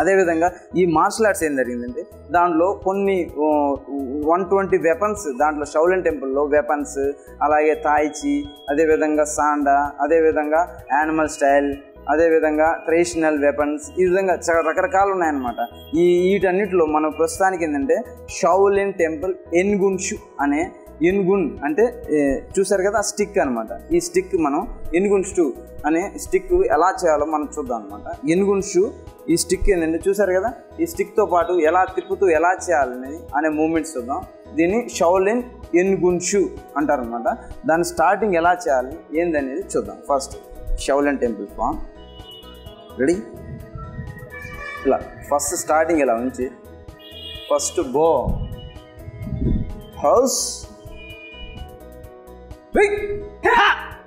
అదేవిధంగా ఈ martial arts ఏం జరిగిందంటే దాంట్లో కొన్ని వన్ ట్వంటీ వెపన్స్ దాంట్లో షౌలన్ టెంపుల్లో వెపన్స్ అలాగే తాయిచి అదేవిధంగా సాండా అదేవిధంగా యానిమల్ స్టైల్ అదేవిధంగా ట్రెడిషనల్ వెపన్స్ ఈ విధంగా చాలా రకరకాలు ఉన్నాయన్నమాట. ఈ వీటన్నిటిలో మనం ప్రస్తుతానికి ఏంటంటే షౌలిన్ టెంపుల్ ఎన్గున్షు అనే ఎన్గున్ అంటే చూసారు కదా స్టిక్ అనమాట ఈ స్టిక్ మనం ఎన్గున్ షూ అనే స్టిక్ ఎలా చేయాలో మనం చూద్దాం అనమాట ఎన్గున్ షూ ఈ స్టిక్ ఏంటంటే చూసారు కదా ఈ స్టిక్తో పాటు ఎలా తిప్పుతూ ఎలా చేయాలని అనే మూమెంట్స్ చూద్దాం. దీన్ని షౌలిన్ ఎన్గున్ షూ అంటారనమాట దాని స్టార్టింగ్ ఎలా చేయాలి ఏందనేది చూద్దాం. First Shaolin temple form. Ready? ఇలా ఫస్ట్ స్టార్టింగ్ ఇలా ఉంచి first bow. House. 呸！哈！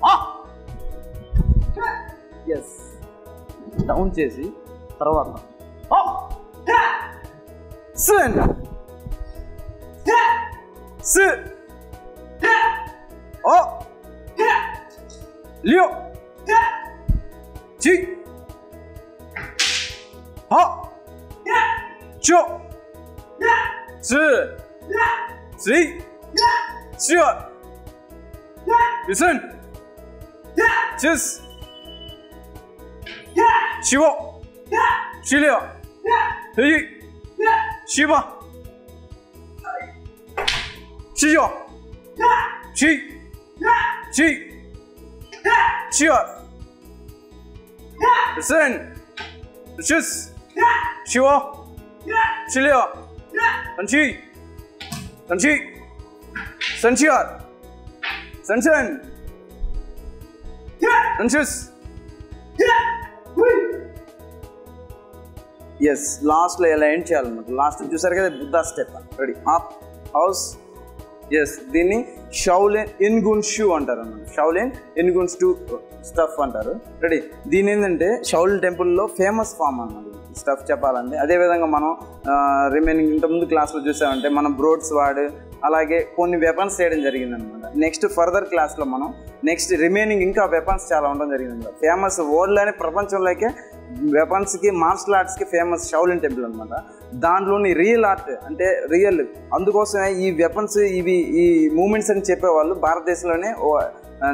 啊！对，yes。down 解析，找到了。好，对，四，四，五，六，七，好，九，十，十一，十二。Listen. Yeah. Just. Yeah. 起步。Yeah. 起立。Yeah. 起立。Yeah. 起步。起脚。Yeah. 起。Yeah. 起。Yeah. 起耳。Yeah. Listen. Just. Yeah. 起步。Yeah. 起立。Yeah. 生气。生气。生气耳。Yeah. Sunshine. Sunshine. Yes లాస్ట్లో ఎలా end చేయాలన్నమాట last చూసారు కదా Buddha step ready up హౌస్ yes దీన్ని Shaolin ఇన్గున్ షూ అంటారు అన్నమాట. షౌలెన్ ఇన్గున్ స్టూ స్టఫ్ అంటారు. రెడీ దీని ఏంటంటే షౌల్ టెంపుల్లో ఫేమస్ ఫామ్ అన్నమాట. స్టఫ్ చెప్పాలంటే. అదేవిధంగా మనం రిమైనింగ్ ఇంతకుముందు క్లాస్లో చూసామంటే మనం బ్రోడ్స్ వాడు అలాగే కొన్ని వెపన్స్ చేయడం జరిగిందనమాట నెక్స్ట్ ఫర్దర్ క్లాస్లో మనం నెక్స్ట్ రిమైనింగ్ ఇంకా వెపన్స్ చాలా ఉండడం జరిగింది ఫేమస్ వరల్డ్లోనే ప్రపంచంలోకే వెపన్స్కి మార్షల్ ఆర్ట్స్కి ఫేమస్ షౌలిన్ టెంపుల్ అనమాట దాంట్లోని రియల్ ఆర్ట్ అంటే రియల్ అందుకోసమే ఈ వెపన్స్ ఇవి ఈ మూమెంట్స్ అని చెప్పేవాళ్ళు భారతదేశంలోనే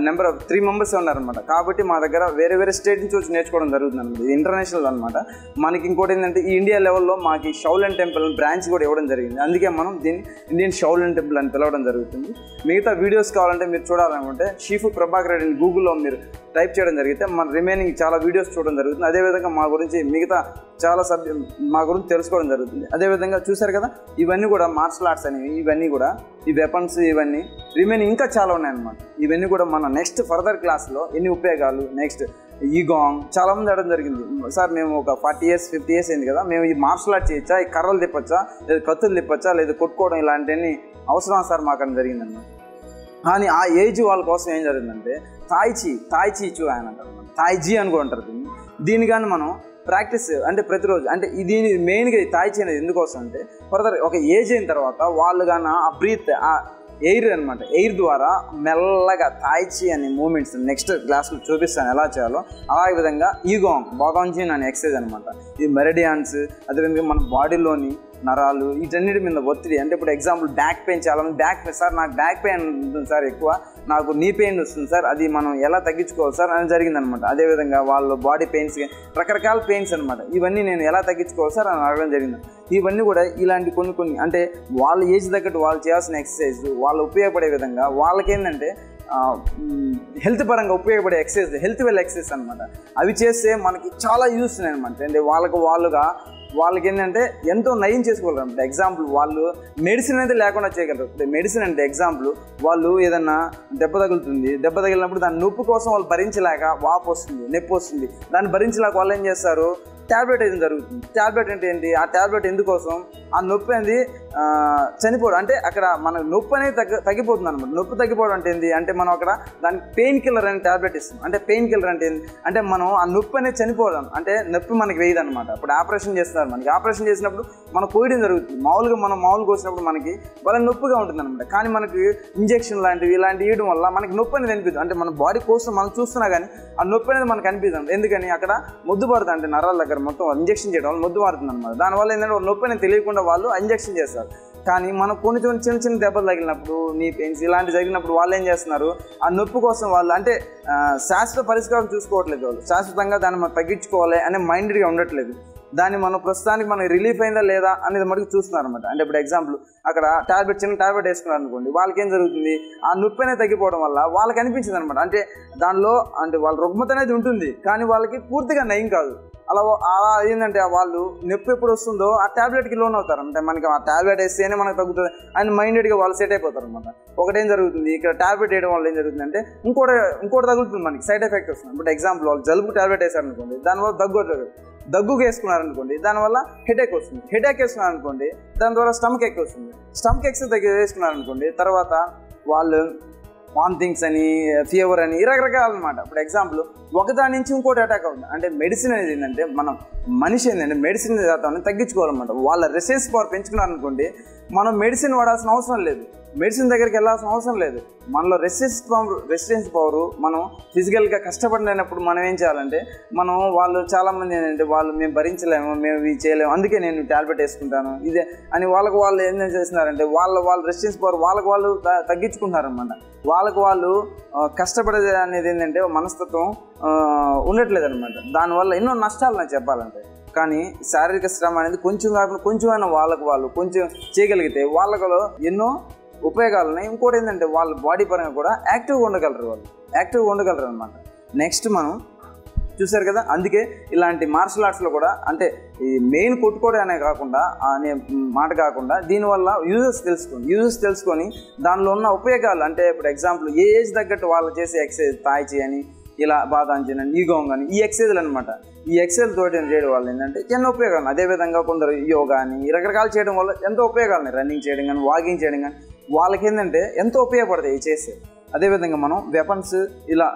నెంబర్ ఆఫ్ త్రీ మెంబర్స్ ఉన్నారనమాట కాబట్టి మా దగ్గర వేరే వేరే స్టేట్ నుంచి వచ్చి నేర్చుకోవడం జరుగుతుంది అనమాట ఇది ఇంటర్నేషనల్ అనమాట మనకి ఇంకోటి ఏంటంటే ఈ ఇండియా లెవెల్లో మాకు షౌలన్ టెంపుల్ బ్రాంచ్ కూడా ఇవ్వడం జరిగింది. అందుకే మనం దీన్ని ఇండియన్ షౌలన్ టెంపుల్ అని పిలవడం జరుగుతుంది. మిగతా వీడియోస్ కావాలంటే మీరు చూడాలనుకుంటే షీఫ్ ప్రభాకర్ రెడ్డిని గూగుల్లో మీరు టైప్ చేయడం జరిగితే మన రిమైనింగ్ చాలా వీడియోస్ చూడడం జరుగుతుంది. అదేవిధంగా మా గురించి మిగతా చాలా సబ్జెక్ట్ మా గురించి తెలుసుకోవడం జరుగుతుంది. అదేవిధంగా చూశారు కదా ఇవన్నీ కూడా మార్షల్ ఆర్ట్స్ అనేవి ఇవన్నీ కూడా ఈ వెపన్స్ ఇవన్నీ రిమైనింగ్ ఇంకా చాలా ఉన్నాయన్నమాట. ఇవన్నీ కూడా మన నెక్స్ట్ ఫర్దర్ క్లాస్లో ఎన్ని ఉపయోగాలు నెక్స్ట్ ఈగాంగ్ చాలా మంది అడగడం జరిగింది. సార్ మేము ఒక ఫార్టీ ఇయర్స్ ఫిఫ్టీ ఇయర్స్ అయింది కదా మేము ఈ మార్షల్ ఆర్ట్ చేయొచ్చా ఈ కర్రలు తిప్పచ్చా లేదా కత్తులు తిప్పచ్చా లేదా కొట్టుకోవడం ఇలాంటివన్నీ అవసరం సార్ మాకు అని జరిగిందన్నమాట. కానీ ఆ ఏజ్ వాళ్ళ కోసం ఏం జరిగిందంటే తాయిచి తాయిచి ఇచ్చు ఆయన అంటారు తాయిజీ అని కూడా అంటారు దీన్ని. దీని కానీ మనం ప్రాక్టీస్ అంటే ప్రతిరోజు అంటే దీని మెయిన్గా తాయిచి అనేది ఎందుకోసం అంటే ఫర్దర్ ఒక ఏజ్ అయిన తర్వాత వాళ్ళు కానీ ఆ బ్రీత్ ఆ ఎయిర్ అనమాట ఎయిర్ ద్వారా మెల్లగా తాయిచి అనే మూమెంట్స్ నెక్స్ట్ క్లాస్లో చూపిస్తాను ఎలా చేయాలో. అలాగే విధంగా ఈగోంగ్ బాగాంజీన్ అనే ఎక్సర్సైజ్ అనమాట ఇది మెరడియాన్స్ అదేవిధంగా మన బాడీలోని నరాలు వీటన్నిటి మీద ఒత్తిడి. అంటే ఇప్పుడు ఎగ్జాంపుల్ బ్యాక్ పెయిన్ చాలా మంది బ్యాక్ పెయిన్ సార్ నాకు బ్యాక్ పెయిన్ ఉంటుంది సార్ ఎక్కువ. నాకు నీ పెయిన్ వస్తుంది సార్ అది మనం ఎలా తగ్గించుకోవాలి సార్ అని జరిగిందనమాట. అదేవిధంగా వాళ్ళ బాడీ పెయిన్స్ రకరకాల పెయిన్స్ అనమాట. ఇవన్నీ నేను ఎలా తగ్గించుకోవాలి సార్ అని అడగడం జరిగింది. ఇవన్నీ కూడా ఇలాంటి కొన్ని కొన్ని అంటే వాళ్ళ ఏజ్ తగ్గట్టు వాళ్ళు చేయాల్సిన ఎక్సర్సైజ్ వాళ్ళు ఉపయోగపడే విధంగా వాళ్ళకేంటంటే హెల్త్ పరంగా ఉపయోగపడే ఎక్సర్సైజ్ హెల్త్ వెల్ ఎక్సర్సైజ్ అనమాట. అవి చేస్తే మనకి చాలా యూస్ ఉన్నాయి అనమాట. అంటే వాళ్ళకు వాళ్ళుగా వాళ్ళకి ఏంటంటే ఎంతో నయం చేసుకోగలరు. అంటే ఎగ్జాంపుల్ వాళ్ళు మెడిసిన్ అయితే లేకుండా చేయగలరు. మెడిసిన్ అంటే ఎగ్జాంపుల్ వాళ్ళు ఏదన్నా దెబ్బ తగులుతుంది. దెబ్బ తగిలినప్పుడు దాని నొప్పి కోసం వాళ్ళు భరించలేక వాపు వస్తుంది నొప్పి వస్తుంది. దాన్ని భరించలేక వాళ్ళు ఏం చేస్తారు? ట్యాబ్లెట్ అయితే జరుగుతుంది ట్యాబ్లెట్ అంటే ఏంటి? ఆ ట్యాబ్లెట్ ఎందుకోసం? ఆ నొప్పి అనేది చనిపోవడం. అంటే అక్కడ మన నొప్పి అనేది తగ్గ తగ్గిపోతుంది అనమాట నొప్పి తగ్గిపోవడం అంటే ఏంటి అంటే మనం అక్కడ దానికి పెయిన్ కిల్లర్ అనే ట్యాబ్లెట్ ఇస్తాం. అంటే పెయిన్ కిల్లర్ అంటే ఏంటి అంటే మనం ఆ నొప్పి అనేది చనిపోవడం. అంటే నొప్పి మనకి వేయదు అనమాట ఇప్పుడు ఆపరేషన్ చేస్తారు మనకి. ఆపరేషన్ చేసినప్పుడు మనం కోయడం జరుగుతుంది. మామూలుగా మనం మామూలుగా వచ్చినప్పుడు మనకి వాళ్ళ నొప్పిగా ఉంటుంది అనమాట కానీ మనకి ఇంజెక్షన్ లాంటివి ఇలాంటివి ఇవ్వడం వల్ల మనకి నొప్పి అనేది అనిపిస్తుంది అంటే మన బాడీ కోసం మనం చూస్తున్నా కానీ ఆ నొప్పి అనేది మనకు అనిపిస్తుంది ఎందుకని? అక్కడ ముద్దు పడుతుంది అంటే నరాల దగ్గర మొత్తం ఇంజెక్షన్ చేయడం వల్ల మొద్దు మారుతుంది అనమాట దానివల్ల ఏంటంటే వాళ్ళ నొప్పి అనేది తెలియకుండా వాళ్ళు ఇంజెక్షన్ చేస్తారు. కానీ మనం కొన్ని కొన్ని చిన్న చిన్న దెబ్బలు తగిలినప్పుడు నీ పెయిన్స్ ఇలాంటి జరిగినప్పుడు వాళ్ళు ఏం చేస్తున్నారు? ఆ నొప్పి కోసం వాళ్ళు అంటే శాశ్వత పరిష్కారం చూసుకోవట్లేదు వాళ్ళు. శాశ్వతంగా దాన్ని మనం తగ్గించుకోవాలి అనే మైండెడ్గా ఉండట్లేదు. దాన్ని మనం ప్రస్తుతానికి మనకి రిలీఫ్ అయిందా లేదా అనేది మటుకు చూస్తున్నారు అనమాట అంటే ఇప్పుడు ఎగ్జాంపుల్ అక్కడ టాబ్లెట్ చిన్న టాబ్లెట్ వేసుకున్నారు అనుకోండి వాళ్ళకి ఏం జరుగుతుంది? ఆ నొప్పి అనేది తగ్గిపోవడం వల్ల వాళ్ళకి అనిపించింది అనమాట అంటే దానిలో అంటే వాళ్ళ రుగ్మత అనేది ఉంటుంది కానీ వాళ్ళకి పూర్తిగా నయం కాదు. అలా అలా ఏంటంటే వాళ్ళు నొప్పి ఎప్పుడు వస్తుందో ఆ టాబ్లెట్కి లోన్ అవుతారు. అంటే మనకి ఆ టాబ్లెట్ వేస్తేనే మనకు తగ్గుతుంది అని మైండెడ్గా వాళ్ళు సెట్ అయిపోతారు అనమాట ఒకటేం జరుగుతుంది? ఇక్కడ టాబ్లెట్ వేయడం వల్ల ఏం జరుగుతుంది అంటే ఇంకోటి ఇంకోటి తగులుతుంది మనకి సైడ్ ఎఫెక్ట్ వస్తుంది. ఇప్పుడు ఎగ్జాంపుల్ వాళ్ళు జలుబు టాబ్లెట్ వేసారు అనుకోండి దానివల్ల దగ్గు వస్తుంది దగ్గుకు వేసుకున్నారు అనుకోండి దానివల్ల హెడేక్ వస్తుంది. హెడేక్ వేసుకున్నారనుకోండి దాని ద్వారా స్టమక్ ఎక్ వస్తుంది. స్టమక్ ఎక్స్ దగ్గర వేసుకున్నారనుకోండి తర్వాత వాళ్ళు వాంతింగ్స్ అని ఫీవర్ అని రకరకాల అనమాట ఇప్పుడు ఎగ్జాంపుల్ ఒకదాని నుంచి ఇంకోటి అటాక్ అవుతుంది. అంటే మెడిసిన్ అనేది ఏంటంటే మనం మనిషి ఏంటంటే మెడిసిన్ శాతాన్ని తగ్గించుకోవాలన్నమాట. వాళ్ళ రిసెన్స్ పవర్ పెంచుకున్నారనుకోండి మనం మెడిసిన్ వాడాల్సిన అవసరం లేదు. మెడిసిన్ దగ్గరికి వెళ్ళాల్సిన అవసరం లేదు. మనలో రెసిస్ పవర్ రెసిస్టెన్స్ పవర్ మనం ఫిజికల్గా కష్టపడినప్పుడు మనం ఏం చేయాలంటే మనం వాళ్ళు చాలామంది ఏంటంటే వాళ్ళు మేము భరించలేము మేము ఇవి చేయలేము అందుకే నేను టాబ్లెట్ వేసుకుంటాను ఇదే అని వాళ్ళకు వాళ్ళు ఏం చేస్తున్నారంటే వాళ్ళ వాళ్ళు రెసిస్టెన్స్ పవర్ వాళ్ళకు వాళ్ళు తగ్గించుకుంటున్నారనమాట వాళ్ళకు వాళ్ళు ఆ, కష్టపడేది అనేది ఏంటంటే మనస్తత్వం ఉండట్లేదు అనమాట దానివల్ల ఎన్నో నష్టాలు నాకు చెప్పాలంటే. కానీ శారీరక శ్రమ అనేది కొంచెం కాకుండా కొంచెమైనా వాళ్ళకు వాళ్ళు కొంచెం చేయగలిగితే వాళ్ళలో ఎన్నో ఉపయోగాలు ఉన్నాయి ఇంకోటి ఏంటంటే వాళ్ళ బాడీ పరంగా కూడా యాక్టివ్గా ఉండగలరు వాళ్ళు. యాక్టివ్గా ఉండగలరు అనమాట నెక్స్ట్ మనం చూసారు కదా అందుకే ఇలాంటి మార్షల్ ఆర్ట్స్లో కూడా అంటే ఈ మెయిన్ కొట్టుకోవడం అనే కాకుండా అనే మాట కాకుండా దీనివల్ల యూజెస్ తెలుసుకొని యూజెస్ తెలుసుకొని దానిలో ఉన్న ఉపయోగాలు అంటే ఇప్పుడు ఎగ్జాంపుల్ ఏ ఏజ్ తగ్గట్టు వాళ్ళు చేసే ఎక్సర్సైజ్ తాయి చేయని ఇలా బాదాంజన్ అని ఈగోంగ్ అని ఈ ఎక్సైజ్లు అనమాట ఈ ఎక్సైజ్ తోటి చేయడం వల్ల ఏంటంటే ఎన్నో ఉపయోగాలు అదేవిధంగా కొందరు యోగా అని ఈ రకరకాలు చేయడం వల్ల ఎంతో ఉపయోగాలు ఉన్నాయి. రన్నింగ్ చేయడం కానీ వాకింగ్ చేయడం కానీ వాళ్ళకి ఏంటంటే ఎంతో ఉపయోగపడతాయి ఈ చేస్తే అదేవిధంగా మనం వెపన్స్ ఇలా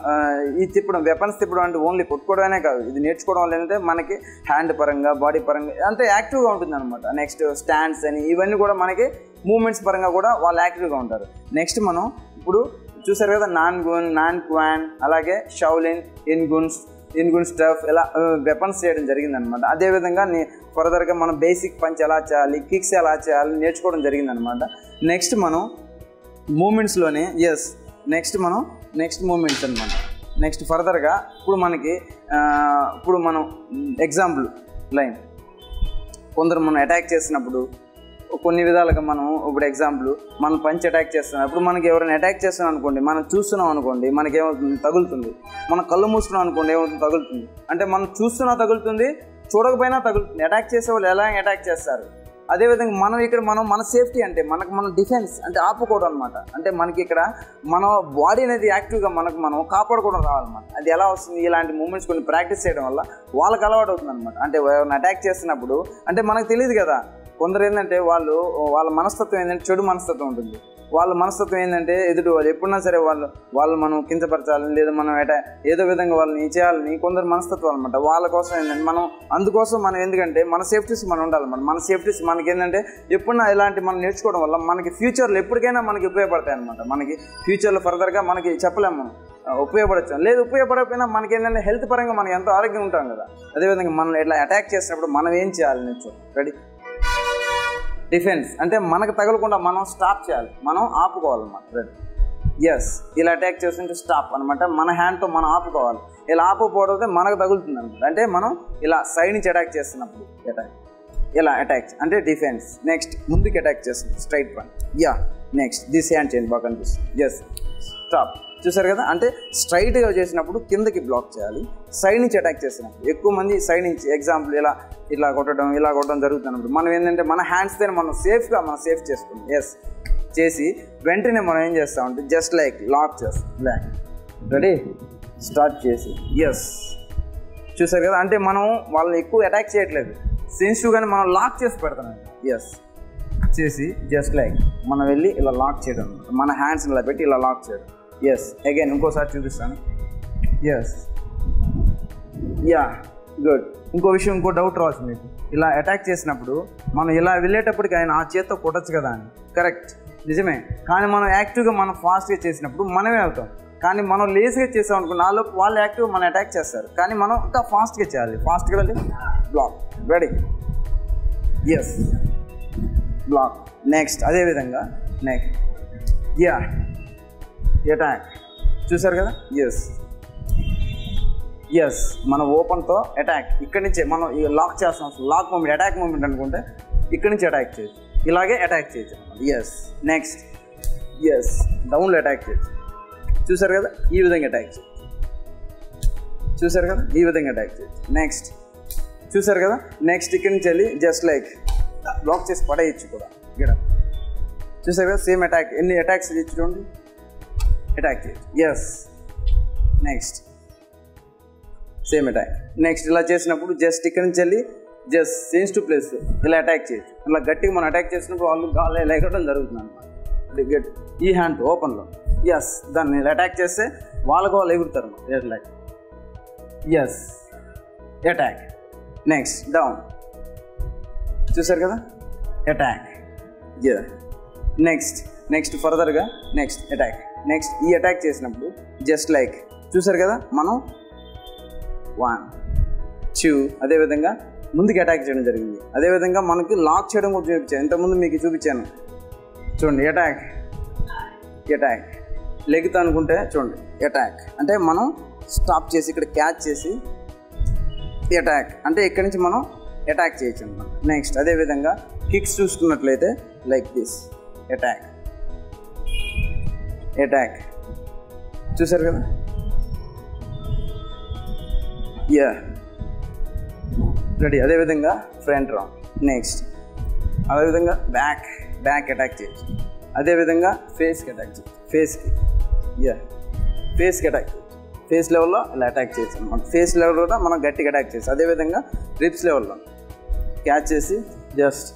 ఈ తిప్పడం వెపన్స్ తిప్పడం అంటే ఓన్లీ కొట్టుకోవడమే కాదు. ఇది నేర్చుకోవడం వల్ల ఏంటంటే మనకి హ్యాండ్ పరంగా బాడీ పరంగా అంతే యాక్టివ్గా ఉంటుంది అనమాట నెక్స్ట్ స్టాండ్స్ అని ఇవన్నీ కూడా మనకి మూమెంట్స్ పరంగా కూడా వాళ్ళు యాక్టివ్గా ఉంటారు. నెక్స్ట్ మనం ఇప్పుడు చూసారు కదా నాన్ గున్ నాన్ క్వాన్ అలాగే షౌలిన్ ఇన్గున్స్ ఇన్గున్ స్టఫ్ ఇలా వెపన్స్ చేయడం జరిగిందనమాట అదేవిధంగా నే ఫర్దర్గా మనం బేసిక్ పంచ్ ఎలా చేయాలి కిక్స్ ఎలా చేయాలి నేర్చుకోవడం జరిగిందనమాట. నెక్స్ట్ మనం మూమెంట్స్లోనే ఎస్ నెక్స్ట్ మనం నెక్స్ట్ మూమెంట్స్ అనమాట నెక్స్ట్ ఫర్దర్గా ఇప్పుడు మనకి ఇప్పుడు మనం ఎగ్జాంపుల్ లైన్ కొందరు మనం అటాక్ చేసినప్పుడు కొన్ని విధాలుగా మనం ఇప్పుడు ఎగ్జాంపుల్ మనం పంచ్ అటాక్ చేస్తున్నాం ఇప్పుడు మనకి ఎవరైనా అటాక్ చేస్తున్నాం అనుకోండి మనం చూస్తున్నాం అనుకోండి మనకి ఏమవుతుంది తగులుతుంది. మనం కళ్ళు మూసుకున్నాం అనుకోండి ఏమవుతుంది తగులుతుంది. అంటే మనం చూస్తున్నా తగులుతుంది చూడకపోయినా తగులుతుంది అటాక్ చేసే వాళ్ళు ఎలా అటాక్ చేస్తారు? అదేవిధంగా మనం ఇక్కడ మనం మన సేఫ్టీ అంటే మనకు మనం డిఫెన్స్ అంటే ఆపుకోవడం అనమాట అంటే మనకి ఇక్కడ మన బాడీ అనేది యాక్టివ్గా మనకు మనం కాపాడుకోవడం రావాలన్నమాట. అది ఎలా వస్తుంది? ఇలాంటి మూమెంట్స్ కొన్ని ప్రాక్టీస్ చేయడం వల్ల వాళ్ళకి అలవాటు అవుతుంది అనమాట అంటే ఎవరిని అటాక్ చేస్తున్నప్పుడు అంటే మనకు తెలియదు కదా కొందరు ఏంటంటే వాళ్ళు వాళ్ళ మనస్తత్వం ఏంటంటే చెడు మనస్తత్వం ఉంటుంది. వాళ్ళ మనస్తత్వం ఏంటంటే ఎదుటి వాళ్ళు ఎప్పుడన్నా సరే వాళ్ళు వాళ్ళు మనం కించపరచాలని లేదా మనం ఏటా ఏదో విధంగా వాళ్ళని చేయాలని కొందరు మనస్తత్వం అనమాట వాళ్ళ కోసం ఏంటంటే మనం అందుకోసం మనం ఎందుకంటే మన సేఫ్టీస్ మనం ఉండాలన్నమాట. మన సేఫ్టీస్ మనకి ఏంటంటే ఎప్పుడన్నా ఇలాంటి మనం నేర్చుకోవడం వల్ల మనకి ఫ్యూచర్లో ఎప్పటికైనా మనకి ఉపయోగపడతాయి అనమాట మనకి ఫ్యూచర్లో ఫర్దర్గా మనకి చెప్పలేము మనం. ఉపయోగపడచ్చు. లేదు ఉపయోగపడకపోయినా మనకి ఏంటంటే హెల్త్ పరంగా మనం ఎంతో ఆరోగ్యంగా ఉంటాం కదా. అదేవిధంగా మనం ఇట్లా అటాక్ చేసినప్పుడు మనం ఏం చేయాలి? నేర్చు రెడీ? డిఫెన్స్. అంటే మనకు తగలకుండా మనం స్టాప్ చేయాలి. మనం ఆపుకోవాలన్నమాట. రెడ్ ఎస్ ఇలా అటాక్ చేస్తుంటే స్టాప్ అనమాట మన హ్యాండ్తో మనం ఆపుకోవాలి. ఇలా ఆపుకోవడం మనకు తగులుతుంది అనమాట అంటే మనం ఇలా సైడ్ నుంచి అటాక్ చేస్తున్నప్పుడు అటాక్ ఇలా అటాక్ అంటే డిఫెన్స్ నెక్స్ట్ ముందుకు అటాక్ చేస్తుంది. Straight point yeah next this hand చేయండి బాగా కనిపిస్తుంది. ఎస్ స్టాప్ చూసారు కదా? అంటే స్ట్రైట్గా చేసినప్పుడు కిందకి బ్లాక్ చేయాలి. సైడ్ నుంచి అటాక్ చేసినప్పుడు. ఎక్కువ మంది సైడ్ నుంచి ఎగ్జాంపుల్ ఇలా ఇలా కొట్టడం ఇలా కొట్టడం జరుగుతున్నప్పుడు మనం ఏంటంటే మన హ్యాండ్స్తో మనం సేఫ్గా మనం సేఫ్ చేసుకుంటాం. ఎస్ చేసి వెంటనే మనం ఏం చేస్తామంటే జస్ట్ లైక్ లాక్ చేస్తాం. బ్లాక్ రెడీ స్టార్ట్ చేసి. ఎస్ చూసారు కదా? అంటే మనం వాళ్ళని ఎక్కువ అటాక్ చేయట్లేదు. సెన్సిటివ్గానే మనం లాక్ చేసి పెడతాం. ఎస్ చేసి జస్ట్ లైక్ మనం వెళ్ళి ఇలా లాక్ చేయడం. మన హ్యాండ్స్ ఇలా పెట్టి ఇలా లాక్ చేయడం. ఎస్ అగైన్ ఇంకోసారి చూపిస్తాను. ఎస్ యా గుడ్ ఇంకో విషయం ఇంకో డౌట్ రావచ్చు మీకు. ఇలా అటాక్ చేసినప్పుడు మనం ఇలా వెళ్ళేటప్పటికి ఆయన ఆ చేత్తో కొట్టచ్చు కదా అని. కరెక్ట్ నిజమే. కానీ మనం యాక్టివ్గా మనం ఫాస్ట్గా చేసినప్పుడు మనమే అవుతాం. కానీ మనం లేజీగా చేసాం అనుకో నాలో వాళ్ళు యాక్టివ్గా మనం అటాక్ చేస్తారు. కానీ మనం ఇంకా ఫాస్ట్గా చేయాలి. ఫాస్ట్గా వెళ్ళి block ready yes block next అదేవిధంగా నెక్స్ట్ యా అటాక్ చూసారు కదా? ఎస్ ఎస్ మన ఓపెన్తో అటాక్ ఇక్కడి నుంచే మనం ఈ లాక్ చేస్తాం లాక్ మూమెంట్ అటాక్ మూమెంట్ అనుకుంటే ఇక్కడి నుంచి అటాక్ చేయొచ్చు. ఇలాగే అటాక్ చేయొచ్చు. ఎస్ నెక్స్ట్ ఎస్ డౌన్లో అటాక్ చేయొచ్చు. చూసారు కదా? ఈ విధంగా అటాక్ చేయొచ్చు. చూసారు కదా? ఈ విధంగా అటాక్ చేయొచ్చు. నెక్స్ట్ చూసారు కదా? నెక్స్ట్ ఇక్కడి నుంచి వెళ్ళి జస్ట్ లైక్ బ్లాక్ చేసి పడేయచ్చు కూడా. ఇక్కడ చూసారు కదా? సేమ్ అటాక్ ఎన్ని అటాక్స్ చేయొచ్చు చూడండి అటాక్ చేయొచ్చు yes next same attack next ఇలా చేసినప్పుడు జస్ట్ ఇక్కడ నుంచి వెళ్ళి జస్ట్ సేమ్స్ టు ప్లేస్ ఇలా అటాక్ చేయొచ్చు ఇలా గట్టిగా మనం అటాక్ చేసినప్పుడు వాళ్ళు గాలి ఎగరడం జరుగుతుంది అనమాట గట్ ఈ హ్యాండ్ ఓపెన్లో ఎస్ దాన్ని ఇలా అటాక్ చేస్తే వాళ్ళకు వాళ్ళు ఎగురుతారు ఎట్లా ఎస్ అటాక్ నెక్స్ట్ డౌన్ చూసారు కదా? అటాక్ నెక్స్ట్ నెక్స్ట్ ఫర్దర్గా నెక్స్ట్ అటాక్ నెక్స్ట్ ఈ అటాక్ చేసినప్పుడు జస్ట్ లైక్ చూసారు కదా? మనం వన్ టూ అదేవిధంగా ముందుకు అటాక్ చేయడం జరిగింది. అదేవిధంగా మనకి లాక్ చేయడం కూడా చూపించాను ఇంతకుముందు మీకు చూపించాను. చూడండి అటాక్ అటాక్ లెగ్తో అనుకుంటే చూడండి అటాక్ అంటే మనం స్టాప్ చేసి ఇక్కడ క్యాచ్ చేసి అటాక్ అంటే ఇక్కడి నుంచి మనం అటాక్ చేయొచ్చు అనమాట. నెక్స్ట్ అదేవిధంగా కిక్స్ చూసుకున్నట్లయితే లైక్ దిస్ అటాక్ అటాక్ చూసారు కదా? యా రెడీ అదేవిధంగా ఫ్రంట్ రౌండ్ నెక్స్ట్ అదేవిధంగా బ్యాక్ బ్యాక్ అటాక్ చేయొచ్చు అదేవిధంగా ఫేస్కి అటాక్ చేయొచ్చు ఫేస్కి యా ఫేస్కి అటాక్ చేయొచ్చు ఫేస్ లెవెల్లో ఇలా అటాక్ చేయొచ్చు అనమాట. ఫేస్ లెవెల్ కూడా మనం గట్టిగా అటాక్ చేయొచ్చు అదేవిధంగా రిప్స్ లెవెల్లో క్యాచ్ చేసి జస్ట్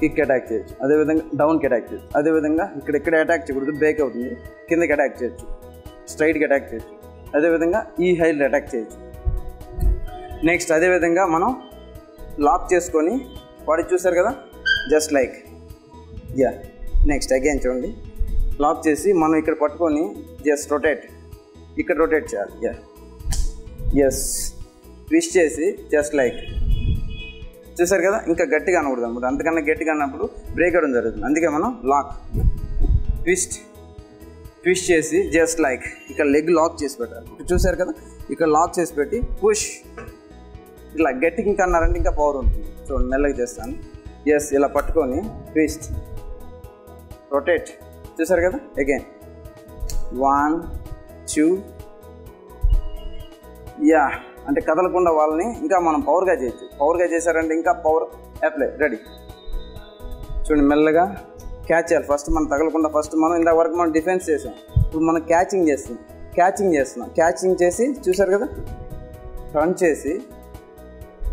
కిక్ అటాక్ చేయొచ్చు. అదేవిధంగా డౌన్కి అటాక్ చేయొచ్చు. అదేవిధంగా ఇక్కడ ఇక్కడ అటాక్ చేయకూడదు బ్రేక్ అవుతుంది కిందకి అటాక్ చేయొచ్చు స్ట్రైట్కి అటాక్ చేయొచ్చు. అదేవిధంగా ఈ హైల్ అటాక్ చేయొచ్చు. నెక్స్ట్ అదేవిధంగా మనం లాక్ చేసుకొని వాడి చూసారు కదా? Just like. Yeah. Next again చూడండి. లాక్ చేసి మనం ఇక్కడ పట్టుకొని జస్ట్ రొటేట్. ఇక్కడ రొటేట్ చేయాలి. యా. ఎస్ ట్విస్ట్ చేసి జస్ట్ లైక్. చూసారు కదా ఇంకా గట్టిగా అనకూడదు అనమాట. అంతకన్నా గట్టిగా అన్నప్పుడు బ్రేక్ అవడం జరుగుతుంది. అందుకే మనం లాక్ ట్విస్ట్ ట్విస్ట్ చేసి జస్ట్ లైక్ ఇక్కడ లెగ్ లాక్ చేసి పెట్టాలి. చూసారు కదా ఇక్కడ లాక్ చేసి పెట్టి పుష్ ఇలా గట్టికి ఇంకా అన్నారంటే ఇంకా పవర్ ఉంటుంది. చూడండి మెల్లగా చేస్తాను. ఎస్ ఇలా పట్టుకొని ట్విస్ట్ రొటేట్ చూసారు కదా అగైన్ వన్ టూ యా అంటే కదలకుండా వాళ్ళని ఇంకా మనం పవర్గా చేయొచ్చు. పవర్గా చేశారంటే ఇంకా పవర్ అప్లై రెడీ చూడండి మెల్లగా క్యాచ్ చేయాలి. ఫస్ట్ మనం తగలకుండా ఫస్ట్ మనం ఇంత వరకు మనం డిఫెన్స్ చేసాం. ఇప్పుడు మనం క్యాచింగ్ చేస్తున్నాం. క్యాచింగ్ చేస్తున్నాం. క్యాచింగ్ చేసి చూసారు కదా? రన్ చేసి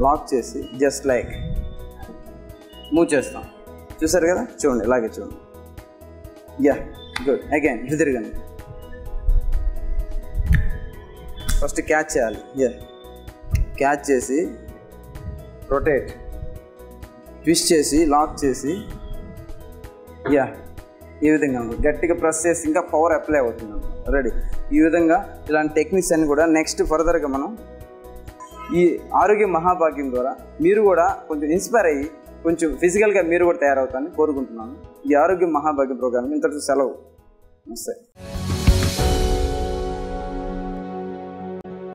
లాక్ చేసి జస్ట్ లైక్ మూవ్ చేస్తాం. చూసారు కదా? చూడండి ఇలాగే చూడండి. యా గుడ్ అగైన్ ఇది తిరగండి. ఫస్ట్ క్యాచ్ చేయాలి. యా క్యాచ్ చేసి రొటేట్. ట్విస్ట్ చేసి లాక్ చేసి యా ఈ విధంగా. గట్టిగా ప్రెస్ చేసి ఇంకా పవర్ అప్లై అవుతుంది రెడీ ఈ విధంగా ఇలాంటి టెక్నిక్స్ అన్ని కూడా నెక్స్ట్ ఫర్దర్గా మనం ఈ ఆరోగ్య మహాభాగ్యం ద్వారా మీరు కూడా కొంచెం ఇన్స్పైర్ అయ్యి కొంచెం ఫిజికల్గా మీరు కూడా తయారవుతారని కోరుకుంటున్నాను. ఈ ఆరోగ్య మహాభాగ్యం ప్రోగ్రామ్ ఇంతటితో సెలవు. నమస్తే.